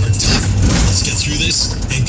are tough. Let's get through this and